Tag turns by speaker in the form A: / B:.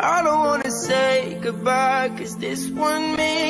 A: I don't wanna say goodbye Cause this one means